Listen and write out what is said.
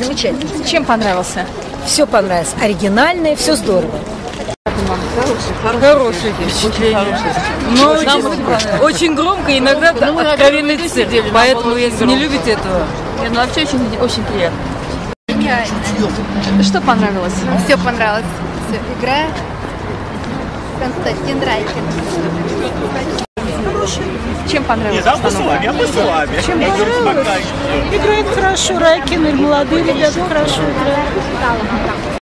Замечательно. Чем понравился? Все понравилось. Оригинальное, все здорово. Хорошее впечатление. Но очень, очень громко, иногда откровенный цирк. Поэтому, если не любите этого, Нет, ну вообще очень, очень приятно. Что понравилось? Все понравилось. Все. Игра Константин Райкин. Чем понравилась постановка? Чем понравилось? Играет хорошо, Райкин, и молодые ребята хорошо играют.